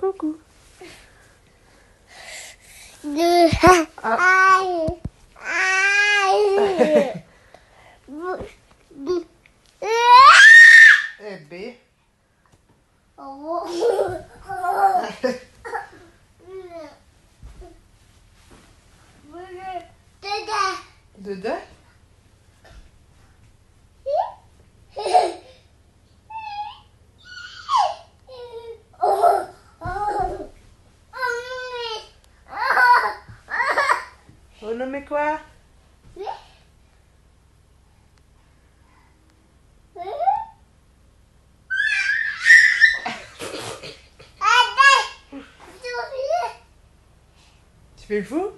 Coucou. Ai. Ai. É B. Dedé? O quoi? Tu fais fou?